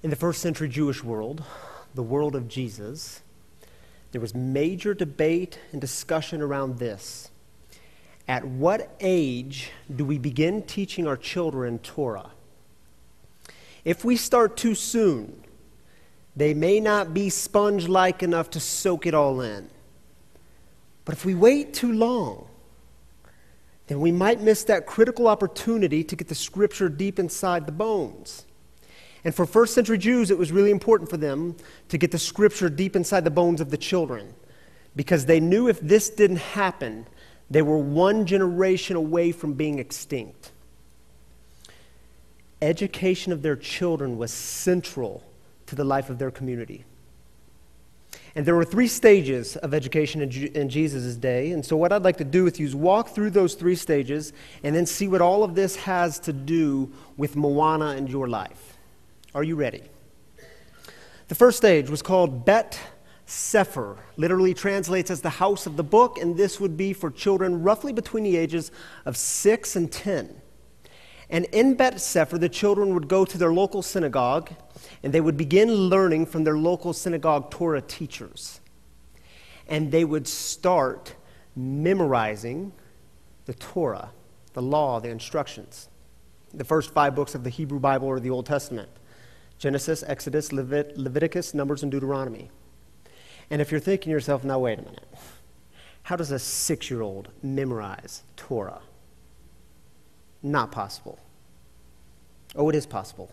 In the first century Jewish world, the world of Jesus, there was major debate and discussion around this. At what age do we begin teaching our children Torah? If we start too soon, they may not be sponge like enough to soak it all in. But if we wait too long, then we might miss that critical opportunity to get the scripture deep inside the bones. And for first century Jews, it was really important for them to get the scripture deep inside the bones of the children because they knew if this didn't happen, they were one generation away from being extinct. Education of their children was central to the life of their community. And there were three stages of education in, Jesus' day. And so, what I'd like to do with you is walk through those three stages and then see what all of this has to do with Moana and your life. Are you ready? The first stage was called Bet Sefer, literally translates as the house of the book, and this would be for children roughly between the ages of 6 and 10. And in Bet Sefer, the children would go to their local synagogue and they would begin learning from their local synagogue Torah teachers. And they would start memorizing the Torah, the law, the instructions. The first five books of the Hebrew Bible or the Old Testament Genesis, Exodus, Levit- Leviticus, Numbers, and Deuteronomy. And if you're thinking to yourself, now wait a minute, how does a six year old memorize Torah? Not possible. Oh, it is possible.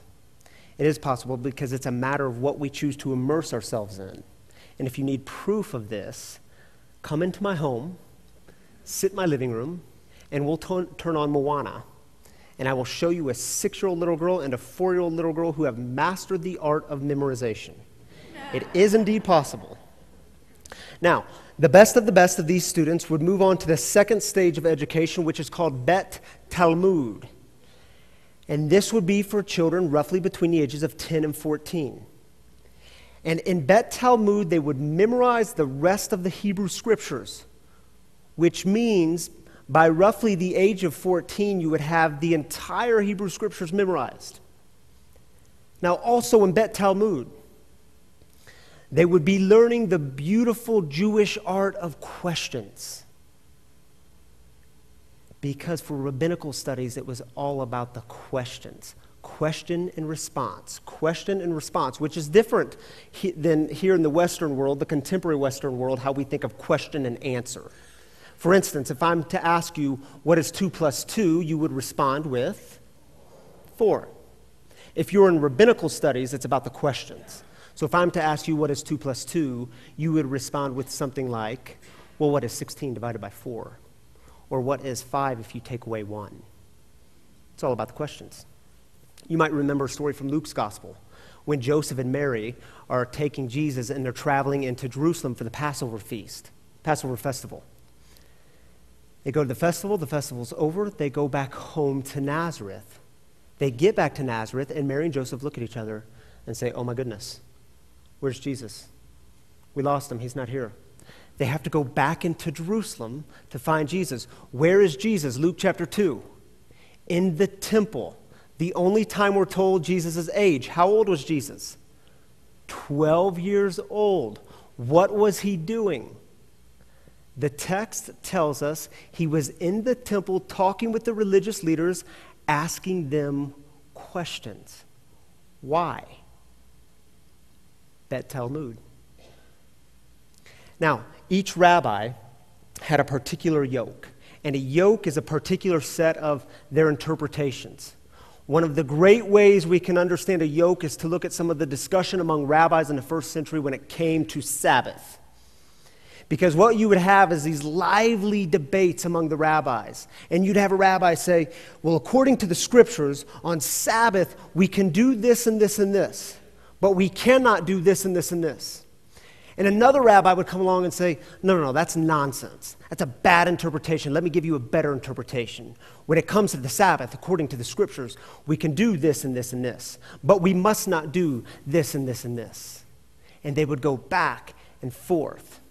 It is possible because it's a matter of what we choose to immerse ourselves in. And if you need proof of this, come into my home, sit in my living room, and we'll t- turn on Moana. And I will show you a six year old little girl and a four year old little girl who have mastered the art of memorization. It is indeed possible. Now, the best of the best of these students would move on to the second stage of education, which is called Bet Talmud. And this would be for children roughly between the ages of 10 and 14. And in Bet Talmud, they would memorize the rest of the Hebrew scriptures, which means by roughly the age of 14, you would have the entire Hebrew scriptures memorized. Now, also in Bet Talmud, they would be learning the beautiful Jewish art of questions. Because for rabbinical studies, it was all about the questions question and response, question and response, which is different he, than here in the Western world, the contemporary Western world, how we think of question and answer. For instance, if I'm to ask you, what is 2 plus 2, you would respond with 4. If you're in rabbinical studies, it's about the questions. So if I'm to ask you what is 2 plus 2, you would respond with something like, well, what is 16 divided by 4? Or what is 5 if you take away 1? It's all about the questions. You might remember a story from Luke's gospel when Joseph and Mary are taking Jesus and they're traveling into Jerusalem for the Passover feast, Passover festival. They go to the festival, the festival's over, they go back home to Nazareth. They get back to Nazareth, and Mary and Joseph look at each other and say, Oh my goodness, Where's Jesus? We lost him. He's not here. They have to go back into Jerusalem to find Jesus. Where is Jesus? Luke chapter 2. In the temple. The only time we're told Jesus' age. How old was Jesus? 12 years old. What was he doing? The text tells us he was in the temple talking with the religious leaders, asking them questions. Why? Bet Talmud. Now, each rabbi had a particular yoke, and a yoke is a particular set of their interpretations. One of the great ways we can understand a yoke is to look at some of the discussion among rabbis in the first century when it came to Sabbath. Because what you would have is these lively debates among the rabbis. And you'd have a rabbi say, Well, according to the scriptures, on Sabbath, we can do this and this and this but we cannot do this and this and this. And another rabbi would come along and say, No, no, no, that's nonsense. That's a bad interpretation. Let me give you a better interpretation. When it comes to the Sabbath, according to the scriptures, we can do this and this and this, but we must not do this and this and this. And they would go back and forth.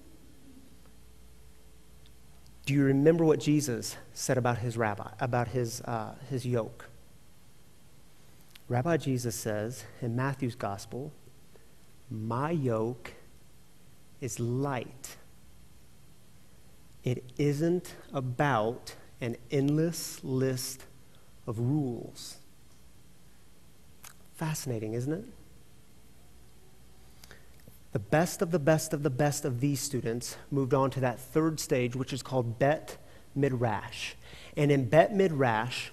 Do you remember what Jesus said about his rabbi, about his, uh, his yoke? Rabbi Jesus says in Matthew's gospel, My yoke is light. It isn't about an endless list of rules. Fascinating, isn't it? The best of the best of the best of these students moved on to that third stage, which is called Bet Midrash. And in Bet Midrash,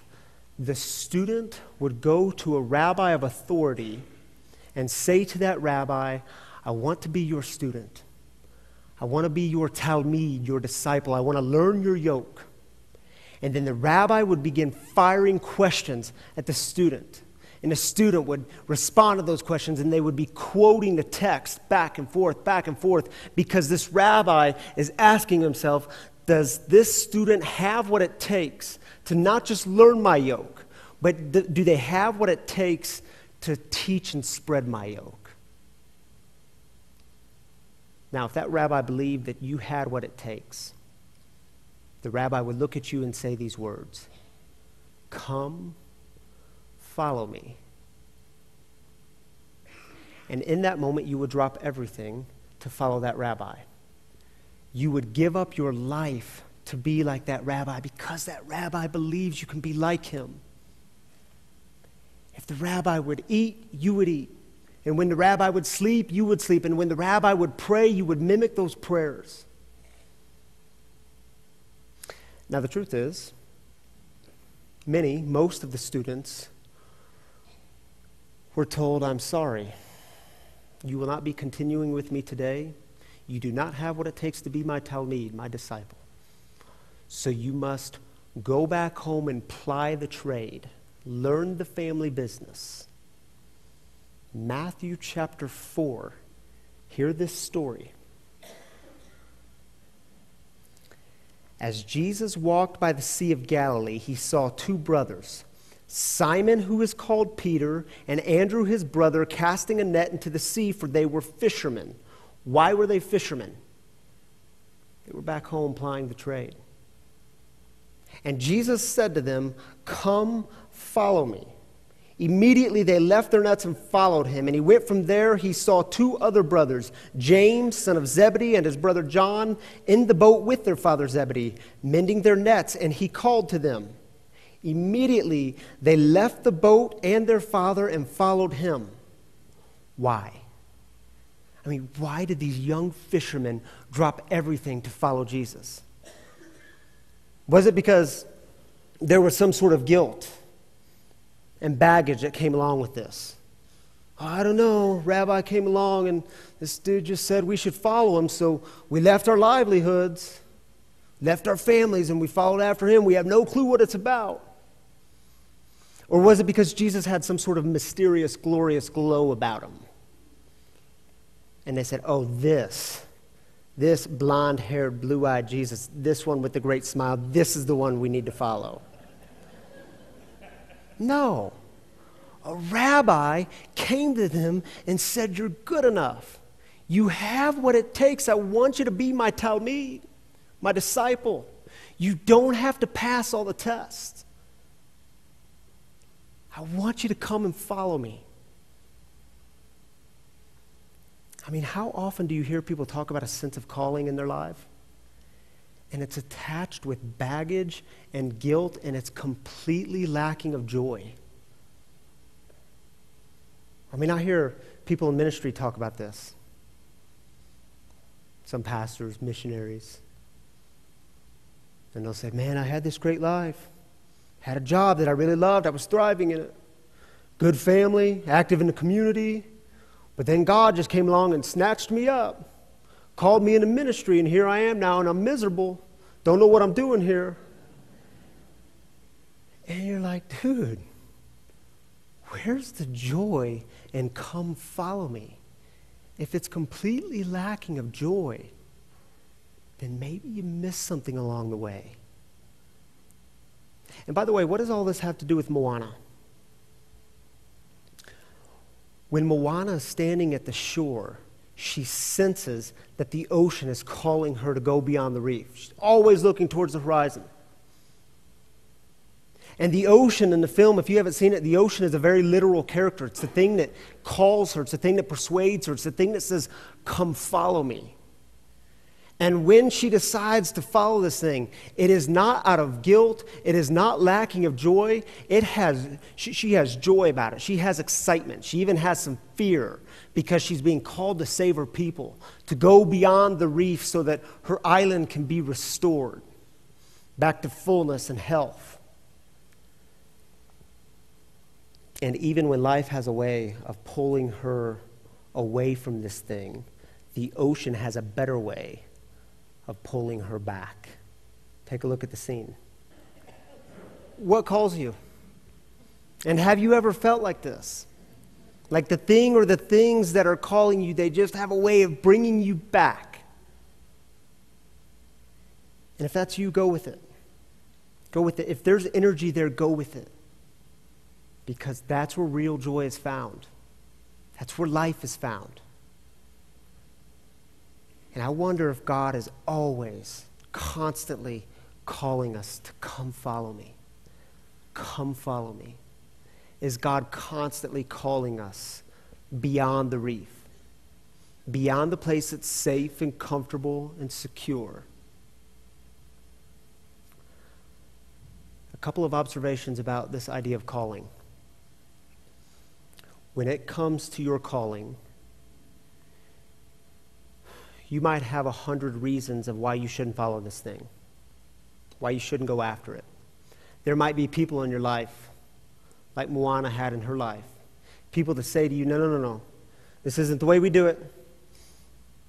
the student would go to a rabbi of authority and say to that rabbi, I want to be your student. I want to be your Talmud, your disciple. I want to learn your yoke. And then the rabbi would begin firing questions at the student. And the student would respond to those questions and they would be quoting the text back and forth, back and forth, because this rabbi is asking himself, does this student have what it takes to not just learn my yoke, but do they have what it takes to teach and spread my yoke? Now, if that rabbi believed that you had what it takes, the rabbi would look at you and say these words Come, follow me. And in that moment, you would drop everything to follow that rabbi. You would give up your life to be like that rabbi because that rabbi believes you can be like him. If the rabbi would eat, you would eat. And when the rabbi would sleep, you would sleep. And when the rabbi would pray, you would mimic those prayers. Now, the truth is, many, most of the students, were told, I'm sorry. You will not be continuing with me today. You do not have what it takes to be my Talmud, my disciple. So you must go back home and ply the trade, learn the family business. Matthew chapter 4. Hear this story. As Jesus walked by the Sea of Galilee, he saw two brothers, Simon, who is called Peter, and Andrew, his brother, casting a net into the sea, for they were fishermen. Why were they fishermen? They were back home plying the trade. And Jesus said to them, Come, follow me. Immediately they left their nets and followed him. And he went from there. He saw two other brothers, James, son of Zebedee, and his brother John, in the boat with their father Zebedee, mending their nets. And he called to them. Immediately they left the boat and their father and followed him. Why? I mean, why did these young fishermen drop everything to follow Jesus? Was it because there was some sort of guilt? and baggage that came along with this. Oh, I don't know. Rabbi came along and this dude just said we should follow him, so we left our livelihoods, left our families, and we followed after him. We have no clue what it's about. Or was it because Jesus had some sort of mysterious, glorious glow about him? And they said, Oh, this, this blonde haired, blue eyed Jesus, this one with the great smile, this is the one we need to follow. No. A rabbi came to them and said, You're good enough. You have what it takes. I want you to be my Talmud, my disciple. You don't have to pass all the tests. I want you to come and follow me. I mean, how often do you hear people talk about a sense of calling in their life? and it's attached with baggage and guilt, and it's completely lacking of joy. I mean, I hear people in ministry talk about this. Some pastors, missionaries. And they'll say, Man, I had this great life. Had a job that I really loved. I was thriving in it. Good family, active in the community. But then God just came along and snatched me up called me into ministry, and here I am now, and I'm miserable. Don't know what I'm doing here. And you're like, dude, where's the joy and come follow me? If it's completely lacking of joy, then maybe you missed something along the way. And by the way, what does all this have to do with Moana? When Moana is standing at the shore, she senses that the ocean is calling her to go beyond the reef. She's always looking towards the horizon. And the ocean in the film, if you haven't seen it, the ocean is a very literal character. It's the thing that calls her, it's the thing that persuades her, it's the thing that says, Come follow me. And when she decides to follow this thing, it is not out of guilt. It is not lacking of joy. It has, she, she, has joy about it. She has excitement. She even has some fear because she's being called to save her people, to go beyond the reef so that her island can be restored back to fullness and health. And even when life has a way of pulling her away from this thing, the ocean has a better way of pulling her back. Take a look at the scene. What calls you? And have you ever felt like this? Like the thing or the things that are calling you, they just have a way of bringing you back. And if that's you, go with it. Go with it. If there's energy there, go with it. Because that's where real joy is found. That's where life is found. And I wonder if God is always, constantly calling us to come follow me. Come follow me. Is God constantly calling us beyond the reef, beyond the place that's safe and comfortable and secure? A couple of observations about this idea of calling. When it comes to your calling, you might have a hundred reasons of why you shouldn't follow this thing, why you shouldn't go after it. There might be people in your life, like Moana had in her life, people that say to you, no, no, no, no, this isn't the way we do it.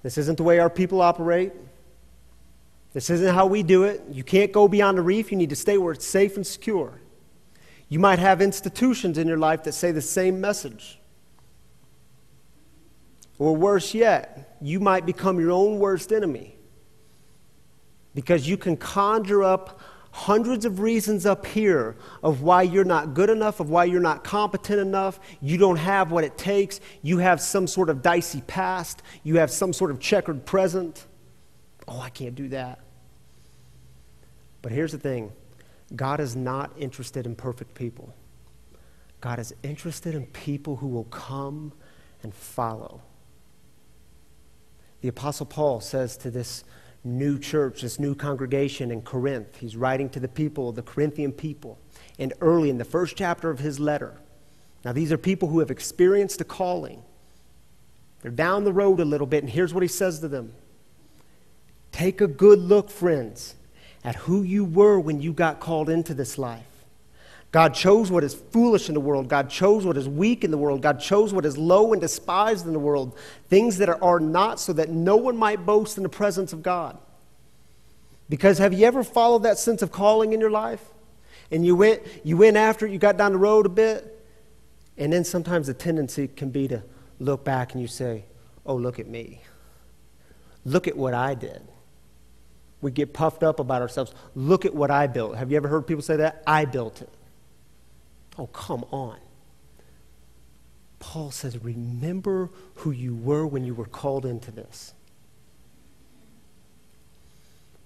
This isn't the way our people operate. This isn't how we do it. You can't go beyond the reef. You need to stay where it's safe and secure. You might have institutions in your life that say the same message. Or worse yet, you might become your own worst enemy because you can conjure up hundreds of reasons up here of why you're not good enough, of why you're not competent enough, you don't have what it takes, you have some sort of dicey past, you have some sort of checkered present. Oh, I can't do that. But here's the thing God is not interested in perfect people, God is interested in people who will come and follow. The Apostle Paul says to this new church, this new congregation in Corinth, he's writing to the people, the Corinthian people, and early in the first chapter of his letter. Now, these are people who have experienced a calling. They're down the road a little bit, and here's what he says to them Take a good look, friends, at who you were when you got called into this life. God chose what is foolish in the world. God chose what is weak in the world. God chose what is low and despised in the world, things that are not, so that no one might boast in the presence of God. Because have you ever followed that sense of calling in your life? And you went, you went after it, you got down the road a bit, and then sometimes the tendency can be to look back and you say, Oh, look at me. Look at what I did. We get puffed up about ourselves. Look at what I built. Have you ever heard people say that? I built it. Oh, come on. Paul says, Remember who you were when you were called into this.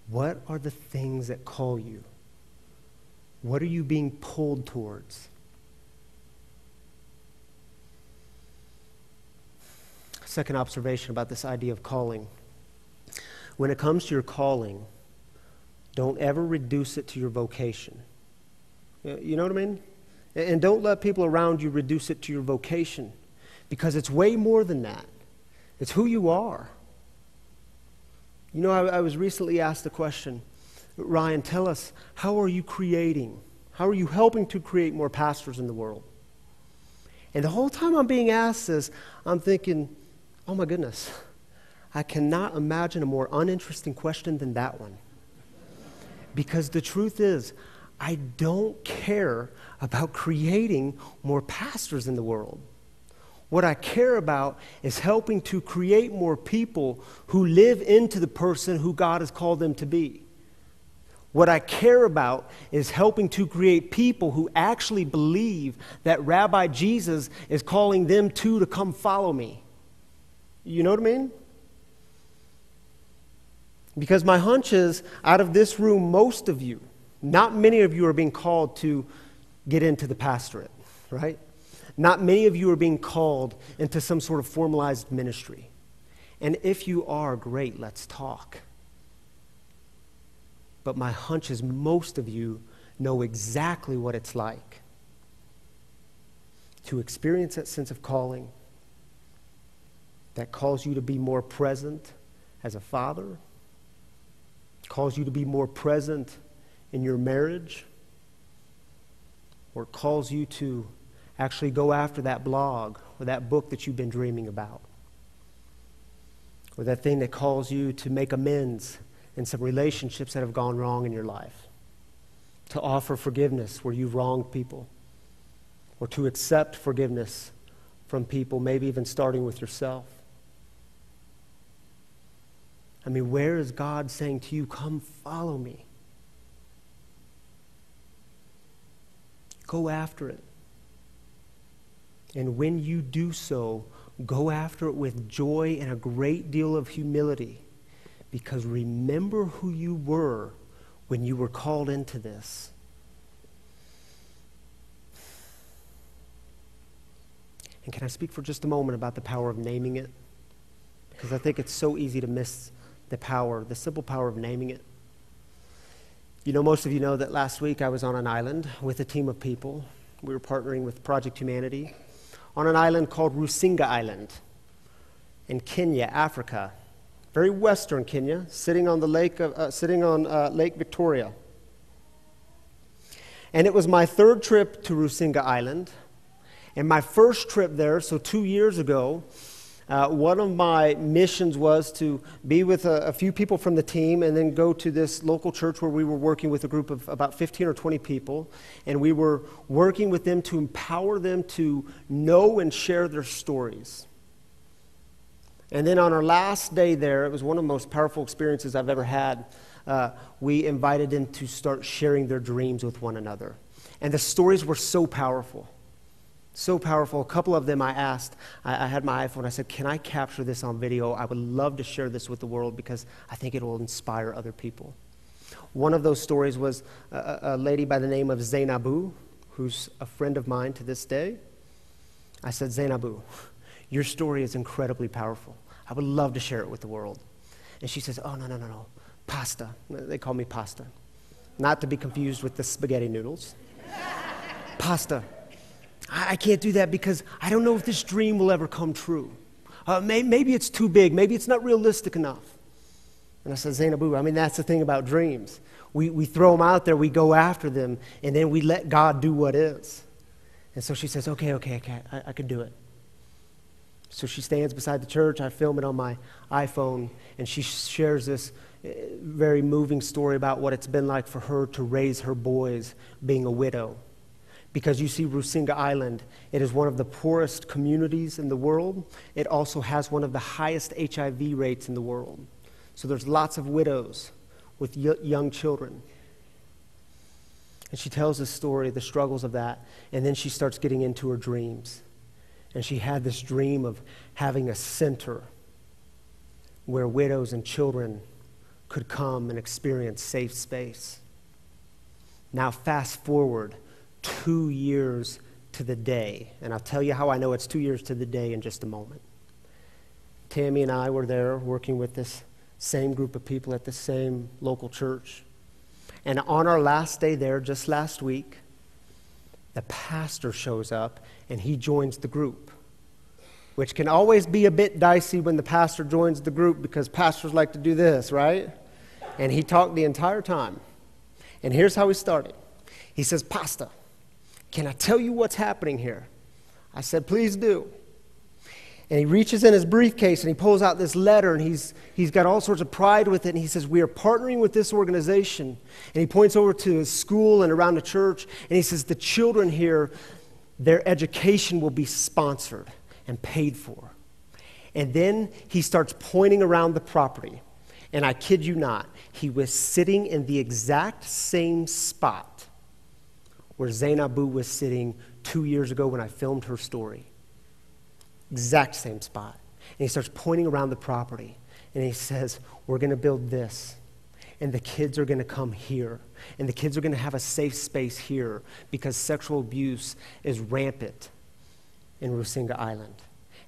What are the things that call you? What are you being pulled towards? Second observation about this idea of calling. When it comes to your calling, don't ever reduce it to your vocation. You know what I mean? And don't let people around you reduce it to your vocation because it's way more than that. It's who you are. You know, I, I, was recently asked the question Ryan, tell us, how are you creating? How are you helping to create more pastors in the world? And the whole time I'm being asked this, I'm thinking, oh my goodness, I cannot imagine a more uninteresting question than that one. Because the truth is, I don't care about creating more pastors in the world. What I care about is helping to create more people who live into the person who God has called them to be. What I care about is helping to create people who actually believe that Rabbi Jesus is calling them too to come follow me. You know what I mean? Because my hunch is out of this room, most of you, not many of you are being called to get into the pastorate, right? Not many of you are being called into some sort of formalized ministry. And if you are, great, let's talk. But my hunch is most of you know exactly what it's like to experience that sense of calling that calls you to be more present as a father, calls you to be more present in your marriage, or calls you to actually go after that blog or that book that you've been dreaming about, or that thing that calls you to make amends in some relationships that have gone wrong in your life, to offer forgiveness where you've wronged people, or to accept forgiveness from people, maybe even starting with yourself. I mean, where is God saying to you, Come follow me? Go after it. And when you do so, go after it with joy and a great deal of humility. Because remember who you were when you were called into this. And can I speak for just a moment about the power of naming it? Because I think it's so easy to miss the power, the simple power of naming it. You know, most of you know that last week I was on an island with a team of people. We were partnering with Project Humanity on an island called Rusinga Island in Kenya, Africa, very western Kenya, sitting on the lake, of, uh, sitting on uh, Lake Victoria. And it was my third trip to Rusinga Island. And my first trip there, so two years ago, uh, one of my missions was to be with a, a, few people from the team and then go to this local church where we were working with a group of about 15 or 20 people. And we were working with them to empower them to know and share their stories. And then on our last day there, it was one of the most powerful experiences I've ever had. Uh, we invited them to start sharing their dreams with one another. And the stories were so powerful. So powerful. A couple of them I asked, I, I, had my iPhone, I said, Can I capture this on video? I would love to share this with the world because I think it will inspire other people. One of those stories was a, a lady by the name of Zainabu, who's a friend of mine to this day. I said, Zainabu, your story is incredibly powerful. I would love to share it with the world. And she says, Oh, no, no, no, no. Pasta. They call me pasta. Not to be confused with the spaghetti noodles. pasta. I, can't do that because I don't know if this dream will ever come true. Uh, may, maybe it's too big. Maybe it's not realistic enough. And I said, Zainabu, I mean, that's the thing about dreams. We, we throw them out there, we go after them, and then we let God do what is. And so she says, okay, okay, okay, I, I can do it. So she stands beside the church. I film it on my iPhone, and she shares this uh, very moving story about what it's been like for her to raise her boys being a widow because you see Rusinga Island, it is one of the poorest communities in the world. It also has one of the highest HIV rates in the world. So there's lots of widows with young children. And she tells the story, the struggles of that, and then she starts getting into her dreams. And she had this dream of having a center where widows and children could come and experience safe space. Now, fast forward two years to the day. And I'll tell you how I know it's two years to the day in just a moment. Tammy and I were there working with this same group of people at the same local church. And on our last day there, just last week, the pastor shows up and he joins the group, which can always be a bit dicey when the pastor joins the group because pastors like to do this, right? And he talked the entire time. And here's how he started He says, Pastor, can I tell you what's happening here? I said, Please do. And he reaches in his briefcase and he pulls out this letter and he's, he's got all sorts of pride with it. And he says, We are partnering with this organization. And he points over to his school and around the church and he says, The children here, their education will be sponsored and paid for. And then he starts pointing around the property. And I kid you not, he was sitting in the exact same spot where Zainabu was sitting two years ago when I filmed her story. Exact same spot. And he starts pointing around the property and he says, We're going to build this. and the kids are going to come here. And the kids are going to have a safe space here because sexual abuse is rampant in Rusinga Island.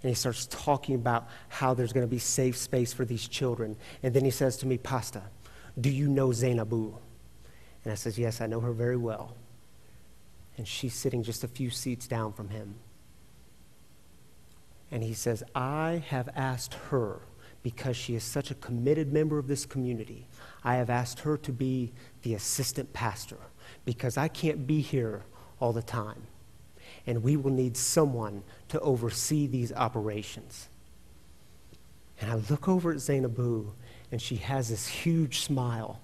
And he starts talking about how there's going to be safe space for these children. And then he says to me, Pasta, do you know Zainabu? And I says, Yes, I know her very well. And she's sitting just a few seats down from him. And he says, I have asked her, because she is such a committed member of this community, I have asked her to be the assistant pastor because I can't be here all the time. And we will need someone to oversee these operations. And I look over at Zainabu, and she has this huge smile.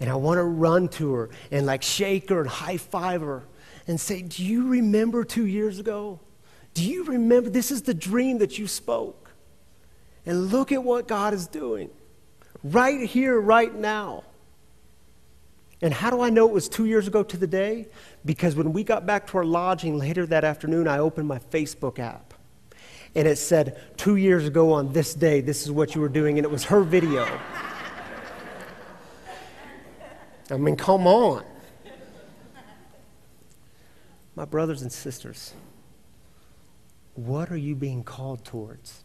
And I want to run to her and like shake her and high five her and say, Do you remember two years ago? Do you remember? This is the dream that you spoke. And look at what God is doing right here, right now. And how do I know it was two years ago to the day? Because when we got back to our lodging later that afternoon, I opened my Facebook app. And it said, two years ago on this day, this is what you were doing. And it was her video. I mean, come on. My brothers and sisters, what are you being called towards?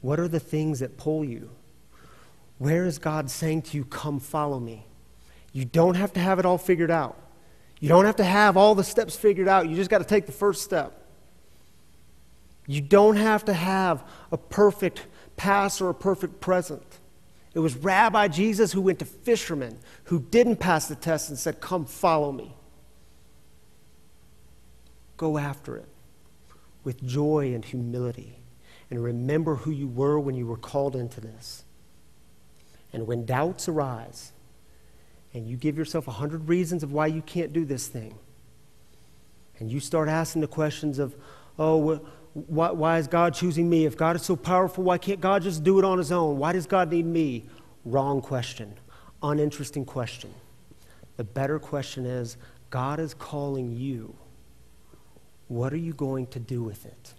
What are the things that pull you? Where is God saying to you, Come follow me? You don't have to have it all figured out. You don't have to have all the steps figured out. You just got to take the first step. You don't have to have a perfect past or a perfect present. It was Rabbi Jesus who went to fishermen who didn't pass the test and said, Come follow me. Go after it with joy and humility. And remember who you were when you were called into this. And when doubts arise, and you give yourself a hundred reasons of why you can't do this thing, and you start asking the questions of, oh, why, why is God choosing me? If God is so powerful, why can't God just do it on his own? Why does God need me? Wrong question. Uninteresting question. The better question is God is calling you. What are you going to do with it?